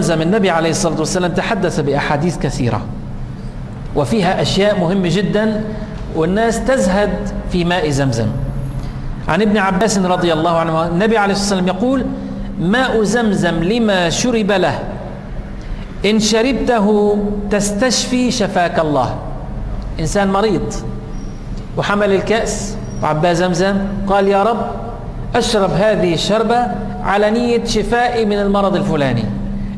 زمزم النبي عليه الصلاة والسلام تحدث بأحاديث كثيرة. وفيها أشياء مهمة جدا والناس تزهد في ماء زمزم. عن ابن عباس رضي الله عنه النبي عليه الصلاة والسلام يقول ماء زمزم لما شرب له إن شربته تستشفي شفاك الله. إنسان مريض وحمل الكأس وعباه زمزم قال يا رب أشرب هذه الشربة على نية شفائي من المرض الفلاني.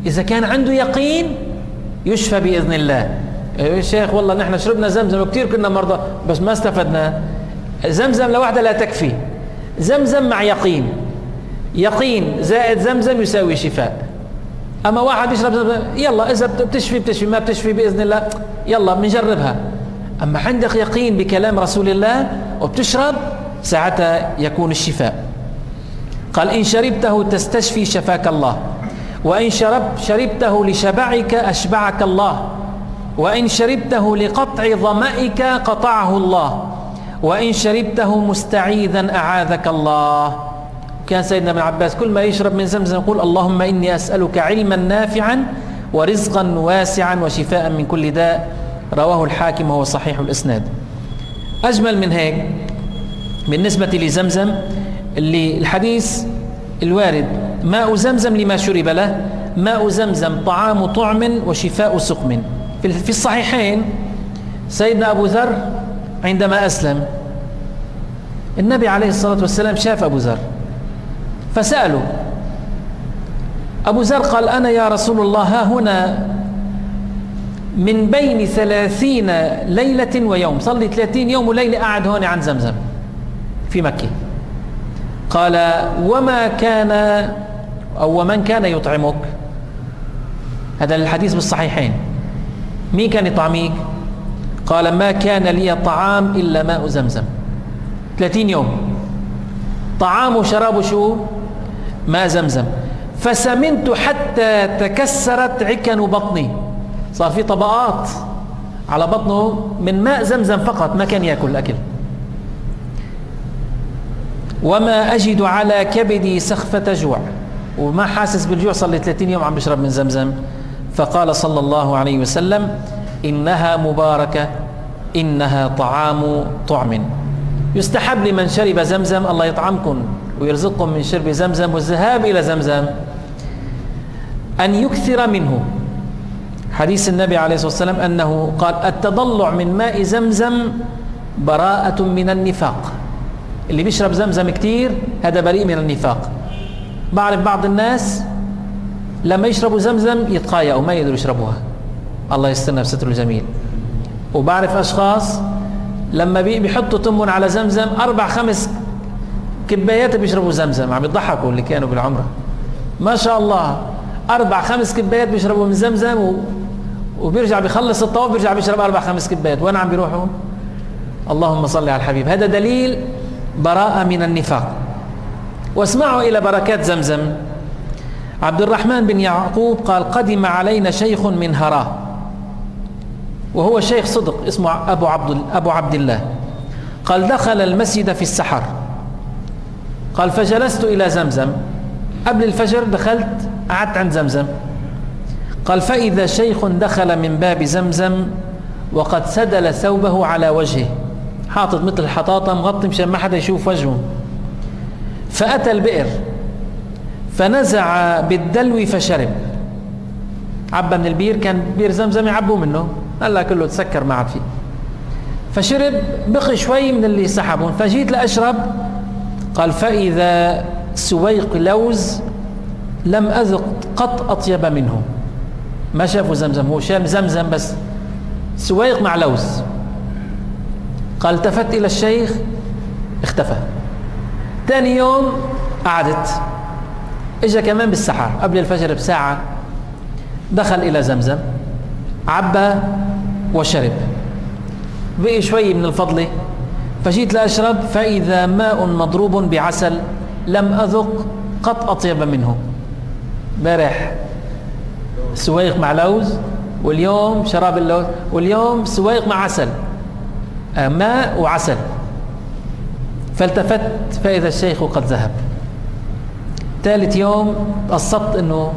إذا كان عنده يقين يشفى بإذن الله. يا شيخ والله نحن شربنا زمزم وكثير كنا مرضى بس ما استفدنا. زمزم لوحدها لا تكفي. زمزم مع يقين. يقين زائد زمزم يساوي شفاء. أما واحد يشرب زمزم يلا إذا بتشفي بتشفي ما بتشفي بإذن الله يلا بنجربها. أما عندك يقين بكلام رسول الله وبتشرب ساعتها يكون الشفاء. قال إن شربته تستشفي شفاك الله. وإن شرب شربته لشبعك أشبعك الله. وإن شربته لقطع ظمئك قطعه الله. وإن شربته مستعيذا أعاذك الله. كان سيدنا ابن عباس كل ما يشرب من زمزم يقول اللهم إني أسألك علما نافعا ورزقا واسعا وشفاء من كل داء. رواه الحاكم وهو صحيح الإسناد. أجمل من هيك بالنسبة لزمزم اللي الحديث الوارد. ماء زمزم لما شرب له. ماء زمزم طعام طعم وشفاء سقم. في الصحيحين سيدنا أبو ذر عندما أسلم النبي عليه الصلاة والسلام شاف أبو ذر فسألوا أبو ذر قال أنا يا رسول الله ها هنا من بين ثلاثين ليلة ويوم. صلي ثلاثين يوم وليلة قاعد هون عن زمزم في مكة. قال وما كان أو ومن كان يطعمك؟ هذا الحديث بالصحيحين. مين كان يطعميك؟ قال ما كان لي طعام إلا ماء زمزم. ثلاثين يوم. طعام وشراب شو ماء زمزم. فسمنت حتى تكسرت عكن بطني. صار في طبقات على بطنه من ماء زمزم فقط ما كان يأكل الأكل. وما أجد على كبدي سخفة جوع. وما حاسس بالجوع صار لي 30 يوم عم بشرب من زمزم. فقال صلى الله عليه وسلم إنها مباركة إنها طعام طعم. يستحب لمن شرب زمزم الله يطعمكم ويرزقكم من شرب زمزم والذهاب إلى زمزم أن يكثر منه. حديث النبي عليه الصلاة والسلام أنه قال التضلع من ماء زمزم براءة من النفاق. اللي بيشرب زمزم كثير هذا بريء من النفاق. بعرف بعض الناس لما يشربوا زمزم يتقايأوا ما يقدروا يشربوها. الله يسترنا بستر الجميل. وبعرف أشخاص لما بيحطوا تمن على زمزم أربع خمس كبايات بيشربوا زمزم عم يضحكوا اللي كانوا بالعمرة. ما شاء الله أربع خمس كبايات بيشربوا من زمزم و... وبيرجع بيخلص الطواف بيرجع بيشرب أربع خمس كبايات. وين عم بيروحوا؟ اللهم صل على الحبيب. هذا دليل براءة من النفاق. واسمعوا إلى بركات زمزم. عبد الرحمن بن يعقوب قال قدم علينا شيخ من هراه وهو شيخ صدق اسمه أبو عبد, أبو عبد الله. قال دخل المسجد في السحر. قال فجلست إلى زمزم. قبل الفجر دخلت قعدت عند زمزم. قال فإذا شيخ دخل من باب زمزم وقد سدل ثوبه على وجهه. حاطط مثل حطاطة مغطي مشان ما حدا يشوف وجهه. فأتى البئر فنزع بالدلو فشرب. عبى من البير كان بير زمزم يعبوا منه. هلا كله تسكر ما عاد فيه فشرب بقي شوي من اللي سحبهم فجيت لأشرب. قال فإذا سويق لوز لم أذق قط أطيب منه. ما شافوا زمزم هو شام زمزم بس. سويق مع لوز. قال التفت إلى الشيخ اختفى. ثاني يوم قعدت. اجى كمان بالسحر قبل الفجر بساعة دخل إلى زمزم عبى وشرب. بقي شوي من الفضلة فجيت لأشرب فإذا ماء مضروب بعسل لم أذق قط أطيب منه. امبارح سويق مع لوز واليوم شراب اللوز واليوم سويق مع عسل. ماء وعسل. فالتفت فإذا الشيخ قد ذهب. ثالث يوم قصدت إنه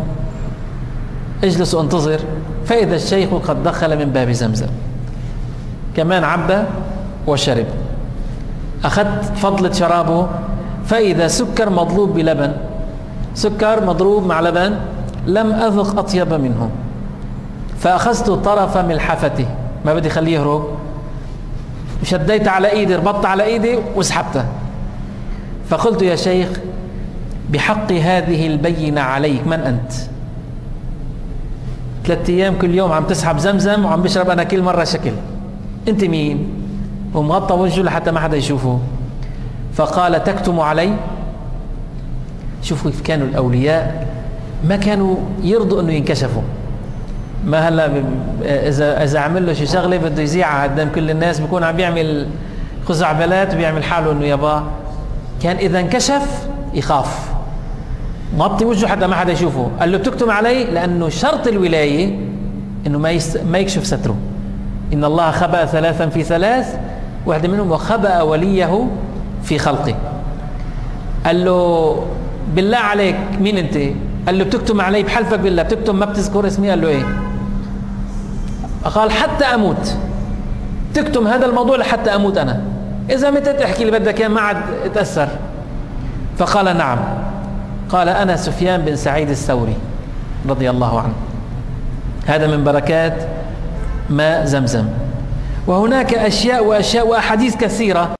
اجلس وانتظر فإذا الشيخ قد دخل من باب زمزم. كمان عبى وشرب. أخذت فضلة شرابه فإذا سكر مضروب بلبن سكر مضروب مع لبن لم أذق أطيب منه. فأخذت طرف ملحفته. ما بدي خليه يهرب. شديت على إيدي ربطت على إيدي وسحبته فقلت يا شيخ بحق هذه البينة عليك من أنت؟ ثلاثة أيام كل يوم عم تسحب زمزم وعم بشرب أنا كل مرة شكل. أنت مين؟ ومغطى وجهه لحتى ما حدا يشوفه. فقال تكتم علي؟ شوفوا كيف كانوا الأولياء. ما كانوا يرضوا أنه ينكشفوا. ما هلا اذا إذا عمل له شي شغلة بده يذيعها قدام كل الناس بيكون عم بيعمل خزعبلات وبيعمل حاله إنه يابا. كان إذا انكشف يخاف. مغطي وجهه حتى ما حدا يشوفه. قال له بتكتم علي؟ لأنه شرط الولاية إنه ما يست... ما يكشف ستره. إن الله خبأ ثلاثا في ثلاث واحدة منهم وخبأ وليه في خلقه. قال له بالله عليك مين أنت؟ قال له بتكتم علي بحلفك بالله بتكتم ما بتذكر اسمي؟ قال له إيه؟ قال حتى أموت. تكتم هذا الموضوع لحتى أموت أنا. إذا متى تحكي اللي بدك ما عاد اتاثر فقال نعم. قال أنا سفيان بن سعيد الثوري رضي الله عنه. هذا من بركات ماء زمزم. وهناك أشياء وأشياء وأحاديث كثيرة.